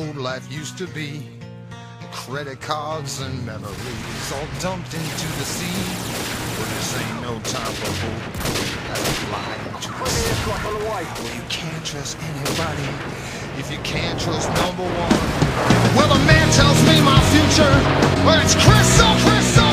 old life used to be. Credit cards and memories all dumped into the sea. But this ain't no time for hope. That's flying to. Well, you can't trust anybody if you can't trust number one. Well, a man tells me my future, well, it's crystal, oh, crystal oh.